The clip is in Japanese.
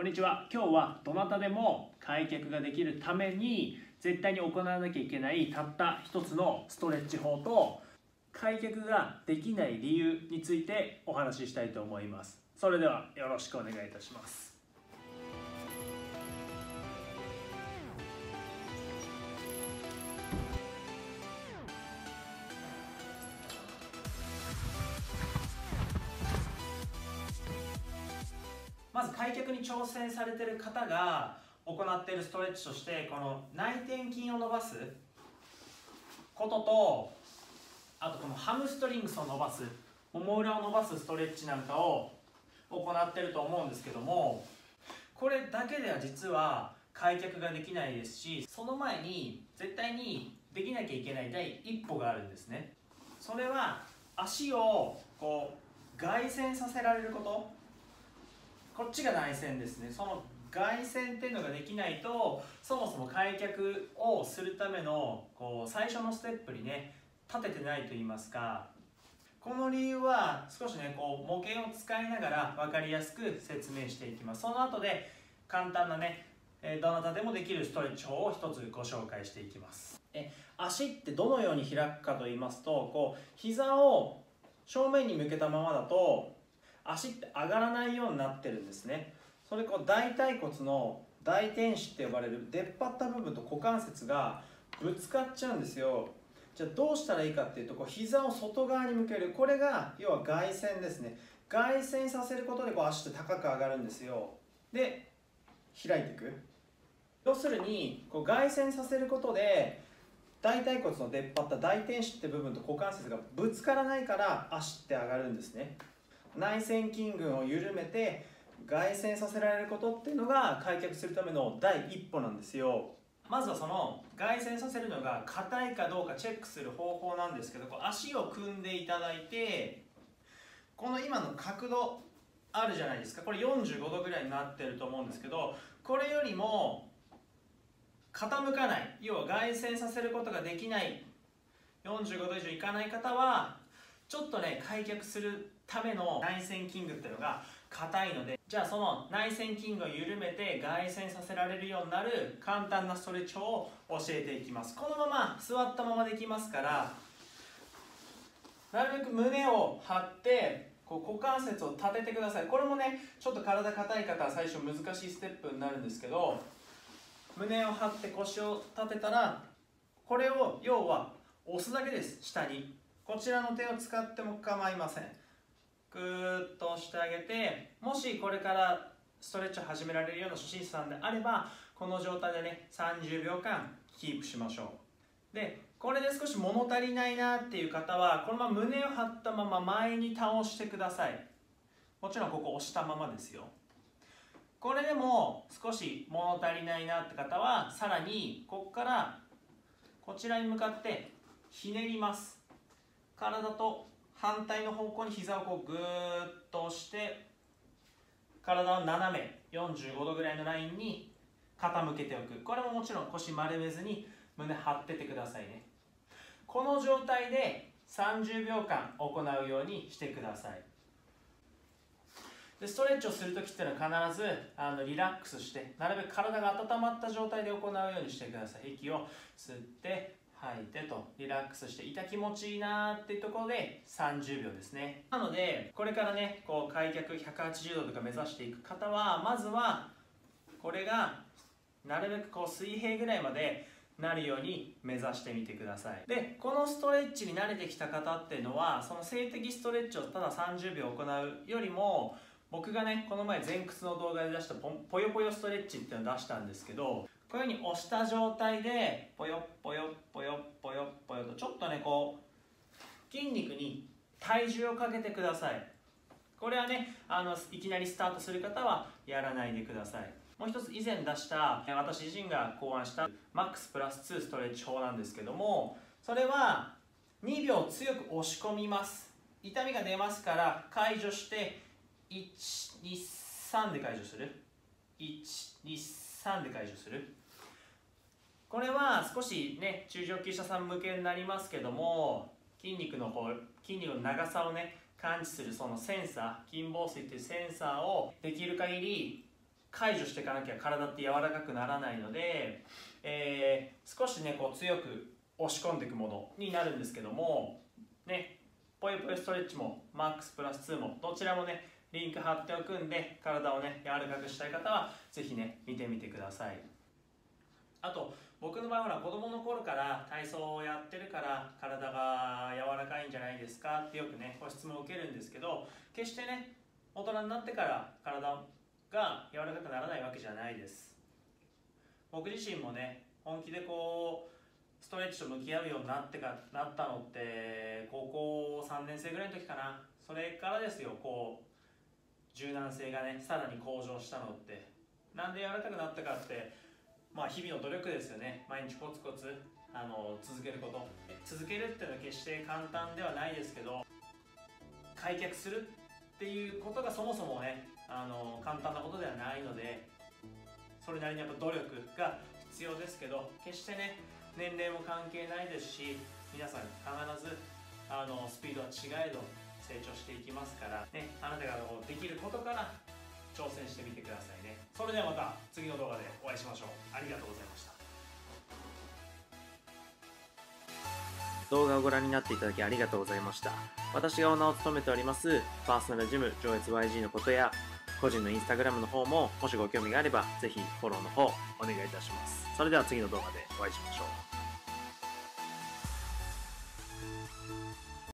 こんにちは。今日はどなたでも開脚ができるために絶対に行わなきゃいけないたった一つのストレッチ法と開脚ができない理由についてお話ししたいと思います。それではよろしくお願いいたします。まず開脚に挑戦されてる方が行っているストレッチとしてこの内転筋を伸ばすこととあとこのハムストリングスを伸ばすもも裏を伸ばすストレッチなんかを行ってると思うんですけどもこれだけでは実は開脚ができないですしその前に絶対にできなきゃいけない第一歩があるんですね。それは足をこう外旋させられること。こっちが内旋ですね。その外旋っていうのができないとそもそも開脚をするためのこう最初のステップにね立ててないと言いますか。この理由は少しねこう模型を使いながら分かりやすく説明していきます。その後で簡単なねどなたでもできるストレッチ法を一つご紹介していきます。え足ってどのように開くかと言いますとこう膝を正面に向けたままだと足って上がらないようになってるんですね。それこう大腿骨の大天使って呼ばれる出っ張った部分と股関節がぶつかっちゃうんですよ。じゃあどうしたらいいかっていうとこう膝を外側に向ける。これが要は外旋ですね。外旋させることでこう足って高く上がるんですよ。で開いていく。要するにこう外旋させることで大腿骨の出っ張った大天使って部分と股関節がぶつからないから足って上がるんですね。内旋筋群を緩めて外旋させられることっていうのが開脚するための第一歩なんですよ。まずはその外旋させるのが硬いかどうかチェックする方法なんですけどこう足を組んでいただいてこの今の角度あるじゃないですか。これ45度ぐらいになってると思うんですけどこれよりも傾かない。要は外旋させることができない。45度以上いかない方はちょっとね開脚するための内旋筋群っていうのが硬いのでじゃあその内旋筋群を緩めて外旋させられるようになる簡単なストレッチを教えていきます。このまま座ったままできますからなるべく胸を張ってこう股関節を立ててください。これもねちょっと体硬い方は最初難しいステップになるんですけど胸を張って腰を立てたらこれを要は押すだけです。下に。こちらの手を使っても構いません。ぐーっと押してあげてもしこれからストレッチを始められるような初心者さんであればこの状態でね30秒間キープしましょう。でこれで少し物足りないなっていう方はこのまま胸を張ったまま前に倒してください。もちろんここ押したままですよ。これでも少し物足りないなって方はさらにここからこちらに向かってひねります。体と反対の方向に膝をこうぐーっと押して体を斜め45度ぐらいのラインに傾けておく。これももちろん腰丸めずに胸張っててくださいね。この状態で30秒間行うようにしてください。でストレッチをする時っていうのは必ずあのリラックスしてなるべく体が温まった状態で行うようにしてください。息を吸って吐いてとリラックスして痛気持ちいいなっていうところで30秒ですね。なのでこれからねこう開脚180度とか目指していく方はまずはこれがなるべくこう水平ぐらいまでなるように目指してみてください。でこのストレッチに慣れてきた方っていうのはその静的ストレッチをただ30秒行うよりも僕がねこの前前屈の動画で出したぽよぽよストレッチっていうのを出したんですけどこういうふうに押した状態でぽよぽよぽよぽよぽよとちょっとねこう筋肉に体重をかけてください。これはねあのいきなりスタートする方はやらないでください。もう一つ以前出した私自身が考案したマックスプラス2ストレッチ法なんですけどもそれは2秒強く押し込みます。痛みが出ますから解除して123で解除する？123 3で解除する。これは少しね中上級者さん向けになりますけども筋肉の方筋肉の長さをね感知するそのセンサー筋房水っていうセンサーをできる限り解除していかなきゃ体って柔らかくならないので、えー、少しねこう強く押し込んでいくものになるんですけどもねぽよぽよストレッチもマックスプラス2もどちらもねリンク貼っておくんで体をね柔らかくしたい方は是非ね見てみてください。あと僕の場合は子供の頃から体操をやってるから体が柔らかいんじゃないですかってよくねご質問を受けるんですけど決してね大人になってから体が柔らかくならないわけじゃないです。僕自身もね本気でこうストレッチと向き合うようになってかなったのって高校3年生ぐらいの時かな。それからですよこう柔軟性がねさらに向上したのってなんで柔らかくなったかってまあ日々の努力ですよね。毎日コツコツあの続けること。続けるっていうのは決して簡単ではないですけど開脚するっていうことがそもそもねあの簡単なことではないのでそれなりにやっぱ努力が必要ですけど決してね年齢も関係ないですし皆さん必ずあのスピードは違えど成長していきますから、ね、あなたができることから挑戦してみてくださいね。それではまた次の動画でお会いしましょう。ありがとうございました。動画をご覧になっていただきありがとうございました。私がオーナーを務めておりますパーソナルジム上越 YG のことや個人のインスタグラムの方ももしご興味があればぜひフォローの方お願いいたします。それでは次の動画でお会いしましょう。